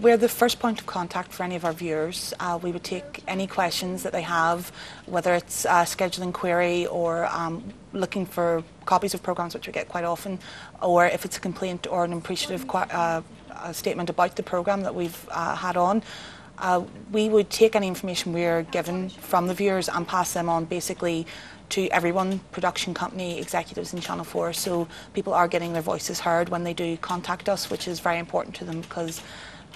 We're the first point of contact for any of our viewers. Uh, we would take any questions that they have, whether it's a scheduling query or um, looking for copies of programs, which we get quite often, or if it's a complaint or an appreciative uh, statement about the program that we've uh, had on. Uh, we would take any information we're given from the viewers and pass them on basically to everyone, production company, executives in Channel 4. So people are getting their voices heard when they do contact us, which is very important to them because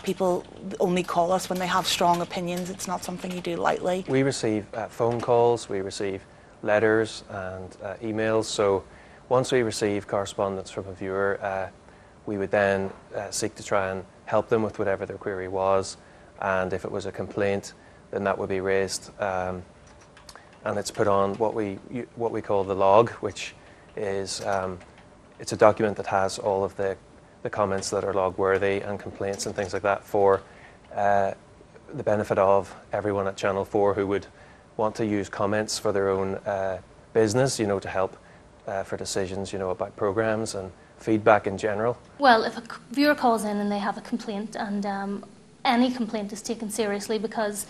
people only call us when they have strong opinions. It's not something you do lightly. We receive uh, phone calls, we receive letters and uh, emails. So once we receive correspondence from a viewer, uh, we would then uh, seek to try and help them with whatever their query was. And if it was a complaint, then that would be raised. Um, and it's put on what we, what we call the log, which is um, it's a document that has all of the the comments that are log worthy and complaints and things like that for uh, the benefit of everyone at Channel 4 who would want to use comments for their own uh, business, you know, to help uh, for decisions, you know, about programs and feedback in general. Well, if a viewer calls in and they have a complaint, and um, any complaint is taken seriously because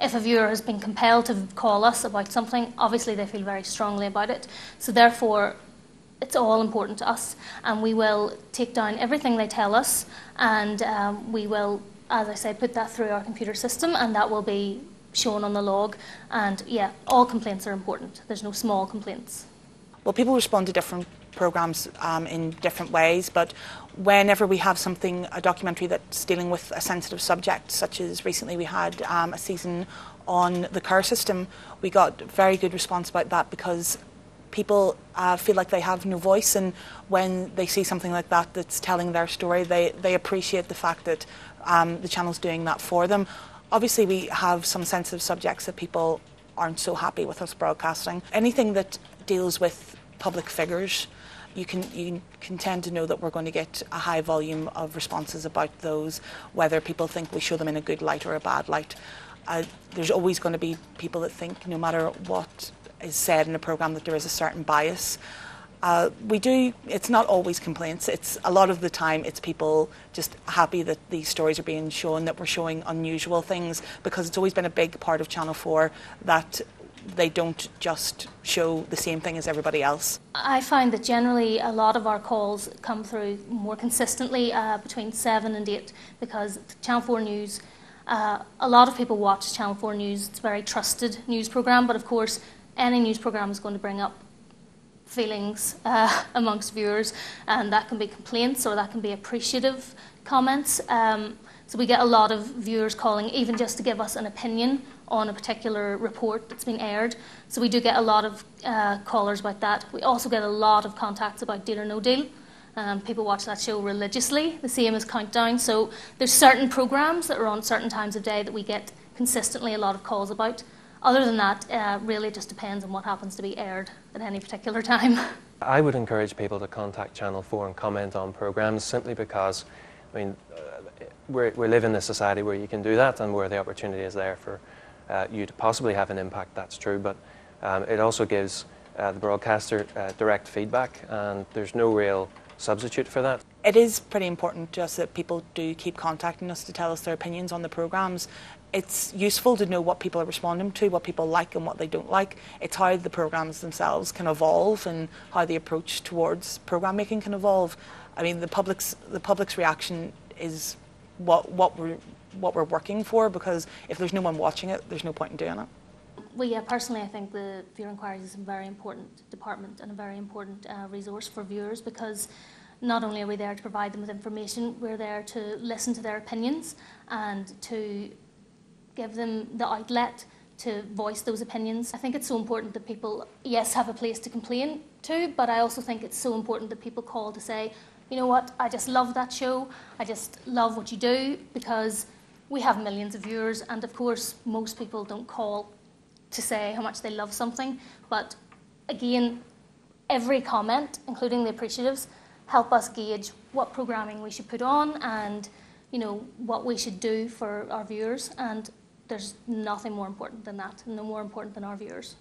if a viewer has been compelled to call us about something, obviously they feel very strongly about it. So therefore, it's all important to us, and we will take down everything they tell us, and um, we will, as I say, put that through our computer system, and that will be shown on the log. And yeah, all complaints are important. There's no small complaints. Well, people respond to different programs um, in different ways, but whenever we have something, a documentary that's dealing with a sensitive subject, such as recently we had um, a season on the caste system, we got very good response about that because people uh, feel like they have no voice, and when they see something like that that's telling their story, they, they appreciate the fact that um, the channel's doing that for them. Obviously, we have some sensitive subjects that people aren't so happy with us broadcasting. Anything that deals with public figures, you can you can tend to know that we're going to get a high volume of responses about those, whether people think we show them in a good light or a bad light. Uh, there's always going to be people that think no matter what is said in a program that there is a certain bias. Uh, we do, it's not always complaints. It's a lot of the time it's people just happy that these stories are being shown, that we're showing unusual things, because it's always been a big part of Channel 4 that they don't just show the same thing as everybody else. I find that generally a lot of our calls come through more consistently uh, between 7 and 8 because Channel 4 News. Uh, a lot of people watch Channel 4 News. It's a very trusted news programme, but of course, any news programme is going to bring up feelings uh, amongst viewers, and that can be complaints or that can be appreciative comments. Um, so we get a lot of viewers calling, even just to give us an opinion on a particular report that's been aired. So we do get a lot of uh, callers about that. We also get a lot of contacts about Deal or No Deal. Um, people watch that show religiously, the same as Countdown. So there's certain programs that are on certain times of day that we get consistently a lot of calls about. Other than that, uh, really just depends on what happens to be aired at any particular time. I would encourage people to contact Channel 4 and comment on programmes simply because, I mean, uh, we live in a society where you can do that and where the opportunity is there for uh, you to possibly have an impact, that's true, but um, it also gives uh, the broadcaster uh, direct feedback and there's no real substitute for that. It is pretty important to us that people do keep contacting us to tell us their opinions on the programmes it's useful to know what people are responding to, what people like and what they don't like. It's how the programs themselves can evolve and how the approach towards program making can evolve. I mean, the public's the public's reaction is what what we're what we're working for because if there's no one watching it, there's no point in doing it. Well, yeah, personally, I think the viewer inquiries is a very important department and a very important uh, resource for viewers because not only are we there to provide them with information, we're there to listen to their opinions and to give them the outlet to voice those opinions. I think it's so important that people, yes, have a place to complain to, but I also think it's so important that people call to say, you know what, I just love that show, I just love what you do, because we have millions of viewers, and of course, most people don't call to say how much they love something, but again, every comment, including the appreciatives, help us gauge what programming we should put on and you know what we should do for our viewers and there's nothing more important than that, and no more important than our viewers.